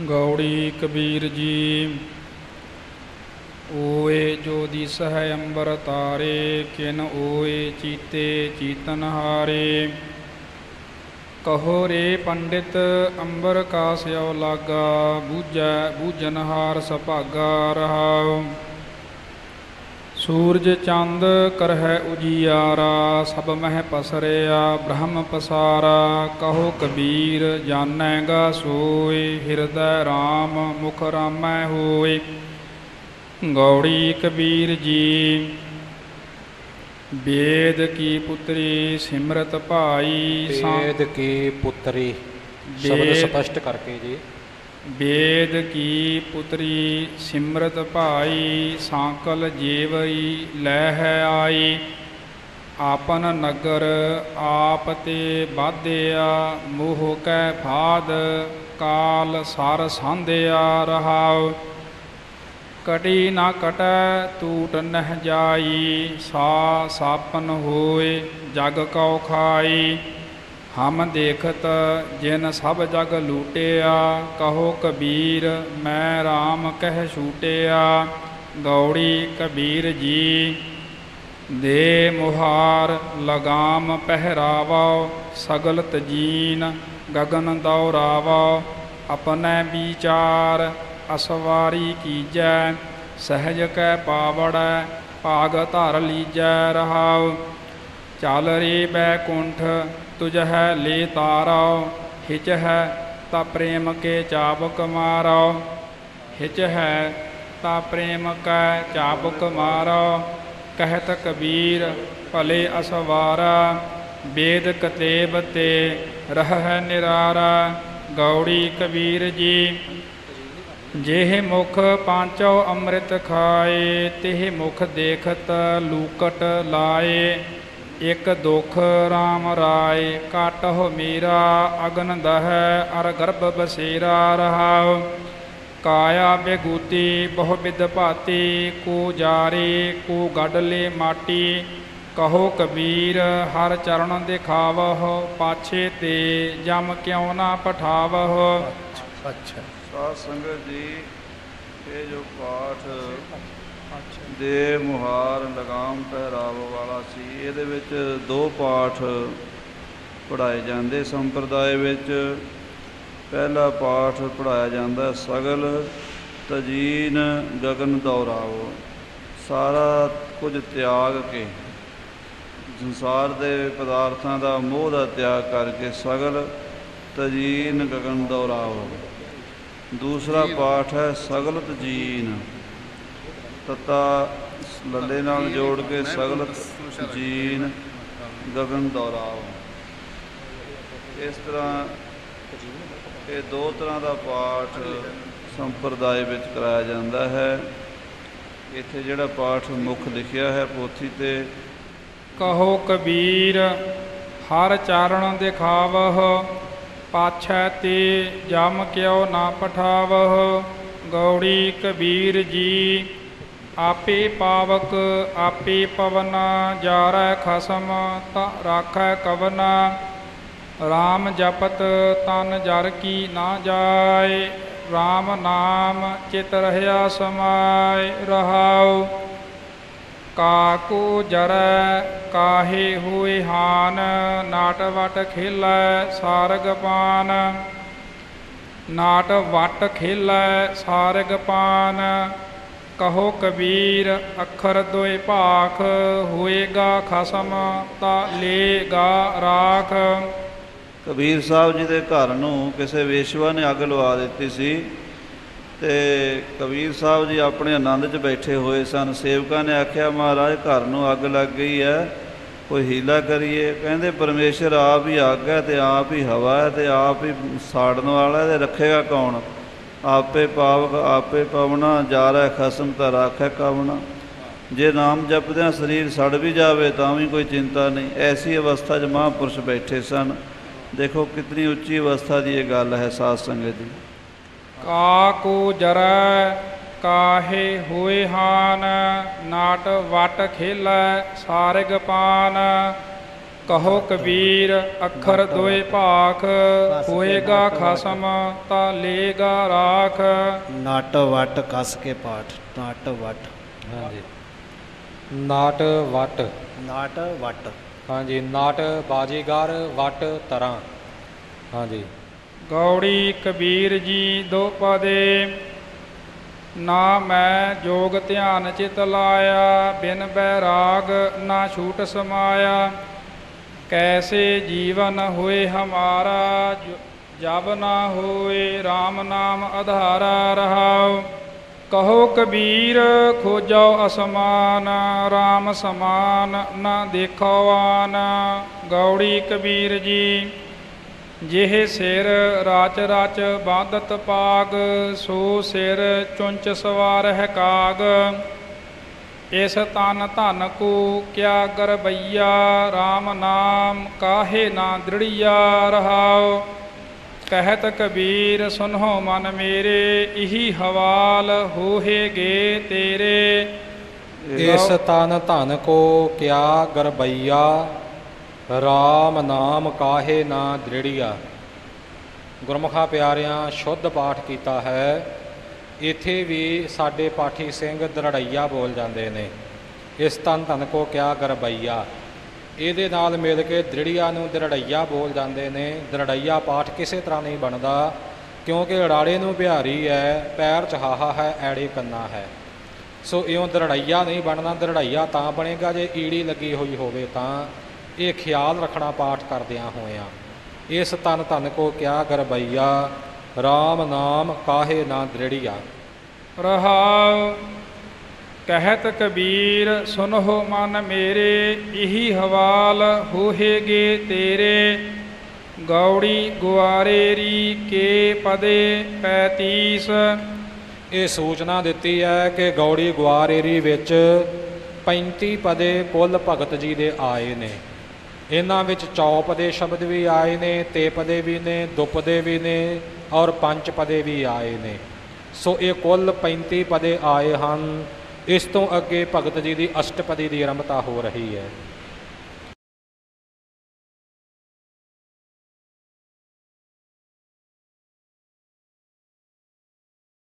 ਗੌੜੀ ਕਬੀਰ ਜੀ। ਓਏ ਜੋ ਦਿਸ ਹੈ ਅੰਬਰ ਤਾਰੇ, ਕਿਨ ਓਏ ਚੀਤੇ ਚੀਤਨ ਹਾਰੇ। ਕਹੋ ਰੇ ਪੰਡਿਤ, ਅੰਬਰ ਕਾ ਸਿਓ ਲਾਗਾ, ਬੂਝੈ ਬੂਝਨਹਾਰ ਸਭਾਗਾ ਰਹਾਉ। ਸੂਰਜ ਚੰਦ ਕਰਹਿ ਉਜੀਆਰਾ ਸਭ ਮਹਿ ਪਸਰਿਆ ਬ੍ਰਹਮ ਪਸਾਰਾ। ਕਹੋ ਕਬੀਰ ਜਾਣੈਗਾ ਸੋਏ ਹਿਰਦੈ RAM ਮੁਖ ਰਾਮੈ ਹੋਏ। ਗੌੜੀ ਕਬੀਰ ਜੀ ਵੇਦ ਕੀ ਪੁੱਤਰੀ ਸਿਮਰਤ ਭਾਈ ਵੇਦ ਕੀ ਪੁੱਤਰੀ। ਸ਼ਬਦ ਸਪਸ਼ਟ ਕਰਕੇ ਜੀ। ਵੇਦ ਕੀ ਪੁਤਰੀ ਸਿਮਰਤ ਭਾਈ, ਸਾਂਕਲ ਜੀਵਈ ਲਹਿ ਆਈ। ਆਪਨ ਨਗਰ ਆਪ ਤੇ ਬਾਧਿਆ ਮੋਹ ਕੈ ਫਾਦ, ਕਾਲ ਸਰ ਸੰਧਿਆ ਰਹਾਉ। ਕਟੀ ਨਾ ਕਟੈ, ਤੂਟ ਨਹਿ ਜਾਈ, ਸਾ ਸਾਪਨ ਹੋਏ, ਜਗ ਕਉ ਖਾਈ। ਹਮ ਦੇਖਤ ਜਿਨ ਸਭ ਜਗ ਲੂਟਿਆ, ਕਹੋ ਕਬੀਰ, ਮੈਂ RAM ਕਹਿ ਛੂਟਿਆ। ਗੌੜੀ ਕਬੀਰ ਜੀ, ਦੇ ਮੁਹਾਰ ਲਗਾਮ ਪਹਿਰਾਵੋ ਸਗਲ ਤਜੀਨ ਗਗਨ ਦੌਰਾਵੋ। ਆਪਣੈ ਵਿਚਾਰ ਅਸਵਾਰੀ ਕੀਜੈ, ਸਹਿਜ ਕੈ ਪਾਵੜੈ, ਭਾਗ ਧਰ ਲੀਜੈ ਰਹਾਉ। ਚਲ ਰੇ ਬੈਕੁੰਠ ਤੁਝ ਹੈ ਲੇ ਤਾਰੋ ਹਿਚ ਹੈ ਤਾ ਪ੍ਰੇਮ ਕੇ ਚਾਬਕ ਮਾਰੋ ਹਿਚ ਹੈ ਤਾ ਪ੍ਰੇਮ ਕੈ ਚਾਬਕ ਮਾਰੋ ਕਹਿਤ ਕਬੀਰ ਭਲੇ ਅਸਵਾਰਾ। ਵੇਦ ਕਤੇਬ ਤੇ ਰਹਿ ਨਿਰਾਰਾ, ਗੌੜੀ ਕਬੀਰ ਜੀ। ਜਿਹੇ ਮੁਖ ਪਾਂਚੋ ਅੰਮ੍ਰਿਤ ਖਾਏ, ਤਿਹ ਮੁਖ ਦੇਖਤ ਲੂਕਟ ਲਾਏ। ਇਕ ਦੁਖ RAM ਰਾਏ ਕਾਟਹੁ ਮੀਰਾ ਅਗਨ ਦਹੈ ਅਰ ਗਰਭ ਬਸੇਰਾ ਰਹਾਉ। ਕਾਇਆ ਬੇਗੂਤੀ ਬਹੁ ਬਿਦ ਭਾਤੀ ਕੋ ਜਾਰੇ ਕੋ ਗੜਲੇ ਮਾਟੀ। ਕਹੋ ਕਬੀਰ ਹਰ ਚਰਨ ਦਿਖਾਵਹੁ ਪਾਛੇ ਤੇ ਜਮ ਕਿਉ ਨਾ ਪਠਾਵਹੁ। ਅੱਛਾ। ਸਾਧ ਸੰਗਤ ਜੀ ਇਹ ਜੋ ਪਾਠ ਦੇ ਮੁਹਾਰ ਲਗਾਮ ਪਹਿਰਾਵ ਵਾਲਾ ਸੀ। ਇਹਦੇ ਵਿੱਚ ਦੋ ਪਾਠ ਪੜਾਏ ਜਾਂਦੇ ਸੰਪਰਦਾਇ ਵਿੱਚ। ਪਹਿਲਾ ਪਾਠ ਪੜਾਇਆ ਜਾਂਦਾ ਸਗਲ ਤਜੀਨ ਗਗਨ ਦੌਰਾਵ ਸਾਰਾ ਕੁਝ ਤਿਆਗ ਕੇ ਸੰਸਾਰ ਦੇ ਪਦਾਰਥਾਂ ਦਾ ਮੋਹ ਦਾ ਤਿਆਗ ਕਰਕੇ ਸਗਲ ਤਜੀਨ ਗਗਨ ਦੌਰਾਵ ਦੂਸਰਾ ਪਾਠ ਹੈ ਸਗਲਤ ਜੀਨ ਤਤਾ ਲੱਲੇ ਨਾਲ ਜੋੜ ਕੇ ਸਗਲਤ ਜੀਨ ਗਗਨ ਦੌਰਾਵ ਇਸ ਤਰ੍ਹਾਂ ਇਹ ਦੋ ਤਰ੍ਹਾਂ ਦਾ ਪਾਠ ਸੰਪਰਦਾਇ ਵਿੱਚ ਕਰਾਇਆ ਜਾਂਦਾ ਹੈ। ਇੱਥੇ ਜਿਹੜਾ ਪਾਠ ਮੁੱਖ ਲਿਖਿਆ ਹੈ ਪੋਥੀ ਤੇ ਕਹੋ ਕਬੀਰ ਹਰ ਚਾਰਣ ਦਿਖਾਵਹੁ ਪਾਛੈ ਤੇ ਜਮ ਕਿਉ ਨਾ ਪਠਾਵਹੁ ਗੌੜੀ ਕਬੀਰ ਜੀ ਆਪੇ ਪਾਵਕ, ਆਪੇ ਪਵਨ, ਜਾਰੈ ਖਸਮ, ਤਾ ਰਾਖੈ ਕਵਨ। RAM ਜਪਤ, ਤਨ ਜਰ ਕੀ ਨਾ ਜਾਏ। RAM ਨਾਮ ਚਿਤ ਰਹਿਆ ਸਮਾਏ ਰਹਾਉ। ਕਾਕੂ ਜਰੈ, ਕਾਹੇ ਹੋਏ ਹਾਨ। ਨਾਟ ਵਟ ਖੇਲੈ ਸਾਰਗ ਪਾਨ। ਨਾਟ ਵਟ ਖੇਲੈ ਸਾਰਗ ਪਾਨ। ਕਹੋ ਕਬੀਰ, ਅੱਖਰ ਦੋਏ ਭਾਖ ਹੋਏਗਾ ਖਸਮ, ਤਾ ਲੇਗਾ ਰਾਖ। ਕਬੀਰ ਸਾਹਿਬ ਜੀ ਦੇ ਘਰ ਨੂੰ ਕਿਸੇ ਵੇਸ਼ਵਾ ਨੇ ਅੱਗ ਲਵਾ ਦਿੱਤੀ ਸੀ ਤੇ ਕਬੀਰ ਸਾਹਿਬ ਜੀ ਆਪਣੇ ਆਨੰਦ 'ਚ ਬੈਠੇ ਹੋਏ ਸਨ। ਸੇਵਕਾਂ ਨੇ ਆਖਿਆ, ਮਹਾਰਾਜ, ਘਰ ਨੂੰ ਅੱਗ ਲੱਗ ਗਈ ਹੈ, ਕੋਈ ਹੀਲਾ ਕਰੀਏ। ਕਹਿੰਦੇ, ਪਰਮੇਸ਼ਰ ਆਪ ਹੀ ਅੱਗ ਹੈ ਤੇ ਆਪ ਹੀ ਹਵਾ ਹੈ ਤੇ ਆਪ ਹੀ ਸਾੜਨ ਵਾਲਾ ਹੈ ਤੇ ਰੱਖੇਗਾ ਕੌਣ? ਆਪੇ ਪਾਵਕ ਆਪੇ ਪਵਨਾ ਜਾਰੈ ਖਸਮ ਤਾਂ ਰਾਖੈ ਕਵਣਾ। ਜੇ ਨਾਮ ਜਪਦਿਆਂ ਸਰੀਰ ਸੜ ਵੀ ਜਾਵੇ ਤਾਂ ਵੀ ਕੋਈ ਚਿੰਤਾ ਨਹੀਂ। ਐਸੀ ਅਵਸਥਾ 'ਚ ਮਹਾਂਪੁਰਸ਼ ਬੈਠੇ ਸਨ। ਦੇਖੋ ਕਿਤਨੀ ਉੱਚੀ ਅਵਸਥਾ ਦੀ ਇਹ ਗੱਲ ਹੈ ਸਾਧ ਸੰਗਤ ਜੀ ਕਾਕੂ ਜਰੈ, ਕਾਹੇ ਹੋਏ ਹਾਨ, ਨਾਟ ਵਟ ਖੇਲੈ, ਸਾਰਗ ਪਾਨ ਕਹੋ ਕਬੀਰ ਅੱਖਰ ਦੋਏ ਭਾਖ ਹੋਏਗਾ ਖਸਮ ਤਾਂ ਲੇਗਾ ਰਾਖ। ਨਟ ਵਟ ਕਸ ਕੇ ਪਾਠ ਨਟ ਵਟ। ਹਾਂਜੀ। ਨਾਟ ਵਟ। ਨਟ ਵਟ। ਹਾਂਜੀ ਨਾਟ ਬਾਜੀਗਰ ਵਟ ਤਰਾਂ। ਹਾਂਜੀ। ਗੌੜੀ ਕਬੀਰ ਜੀ ਦੋ ਪਦੇ। ਨਾ ਮੈਂ ਜੋਗ ਧਿਆਨ ਚਿਤ ਲਾਇਆ ਬਿਨ ਬੈਰਾਗ ਨਾ ਛੂਟ ਸਮਾਇਆ। ਕੈਸੇ ਜੀਵਨ ਹੋਏ ਹਮਾਰਾ, ਜ- ਜਬ ਨਾ ਹੋਏ RAM ਨਾਮ ਆਧਾਰਾ ਰਹਾਉ। ਕਹੋ ਕਬੀਰ ਖੋਜੋ ਅਸਮਾਨ RAM ਸਮਾਨ ਨਾ ਦੇਖੋ ਆਨ। ਗੌੜੀ ਕਬੀਰ ਜੀ, ਜਿਹ ਸਿਰ ਰਾਚ ਰਾਚ ਬਾਦਤ ਪਾਗ, ਸੋ ਸਿਰ ਚੁੰਚ ਸਵਾਰ ਹੈ ਕਾਗ। ਇਸ ਤਨ ਧਨ ਕੋ ਕਿਆ ਗਰਬਈਆ RAM ਨਾਮ ਕਾਹੇ ਨਾ ਦ੍ਰਿੜੀਆ ਰਹਾਉ। ਕਹਿਤ ਕਬੀਰ, ਸੁਨਹੁ ਮਨ ਮੇਰੇ, ਇਹੀ ਹਵਾਲ ਹੋਹੇਗੇ ਤੇਰੇ। ਇਸ ਤਨ ਧਨ ਕੋ ਕਿਆ ਗਰਬਈਆ RAM ਨਾਮ ਕਾਹੇ ਨਾ ਦ੍ਰਿੜੀਆ। ਗੁਰਮੁਖਾ ਪਿਆਰਿਆਂ, ਸ਼ੁੱਧ ਪਾਠ ਕੀਤਾ ਹੈ। ਇੱਥੇ ਵੀ ਸਾਡੇ ਪਾਠੀ ਸਿੰਘ ਦਰੜਈਆ ਬੋਲ ਜਾਂਦੇ ਨੇ। ਇਸ ਤਨ ਧਨ ਕੋ ਕਿਆ ਗਰਬਈਆ। ਇਹਦੇ ਨਾਲ ਮਿਲ ਕੇ ਦ੍ਰਿੜੀਆ ਨੂੰ ਦਰੜਈਆ ਬੋਲ ਜਾਂਦੇ ਨੇ। ਦਰੜਈਆ ਪਾਠ ਕਿਸੇ ਤਰ੍ਹਾਂ ਨਹੀਂ ਬਣਦਾ, ਕਿਉਂਕਿ ਅੜਾੜੇ ਨੂੰ ਬਿਹਾਰੀ ਹੈ ਪੈਰ ਚਹਾਹਾ ਹੈ, ਐੜੇ ਕੰਨਾ ਹੈ। ਸੋ ਇਉਂ ਦਰੜਈਆ ਨਹੀਂ ਬਣਨਾ, ਦਰੜਈਆ ਤਾਂ ਬਣੇਗਾ, ਜੇ ਈੜੀ ਲੱਗੀ ਹੋਈ ਹੋਵੇ ਤਾਂ। ਇਹ ਖਿਆਲ ਰੱਖਣਾ ਪਾਠ ਕਰਦਿਆਂ ਹੋਇਆਂ। ਇਸ ਤਨ ਧਨ ਕੋ ਕਿਆ ਗਰਬਈਆ। RAM ਨਾਮ ਕਾਹੇ ਨਾ ਦ੍ਰਿੜੀਆ। ਰਹਾਉ ਕਹਿਤ ਕਬੀਰ ਸੁਨਹੁ ਮਨ ਮੇਰੇ ਇਹੀ ਹਵਾਲ ਹੋਹੇਗੇ ਤੇਰੇ। ਗੌੜੀ ਗੁਆਰੇਰੀ ਕੇ ਪਦੇ ਪੈਤੀਸ। ਇਹ ਸੂਚਨਾ ਦਿੱਤੀ ਹੈ ਕਿ ਗੌੜੀ ਗੁਆਰੇਰੀ ਵਿੱਚ 35 ਪਦੇ ਕੁੱਲ ਭਗਤ ਜੀ ਦੇ ਆਏ ਨੇ। ਇਹਨਾਂ ਵਿੱਚ ਚੌਪਦੇ ਸ਼ਬਦ ਵੀ ਆਏ ਨੇ ਤੇਪਦੇ ਵੀ ਨੇ ਦੁਪਦੇ ਵੀ ਨੇ ਔਰ ਪੰਜ ਪਦੇ ਵੀ ਆਏ ਨੇ। ਸੋ ਇਹ ਕੁੱਲ 35 ਪਦੇ ਆਏ ਹਨ। ਇਸ ਤੋਂ ਅੱਗੇ ਭਗਤ ਜੀ ਦੀ ਅਸ਼ਟਪਦੀ ਦੀ ਆਰੰਭਤਾ ਹੋ ਰਹੀ ਹੈ।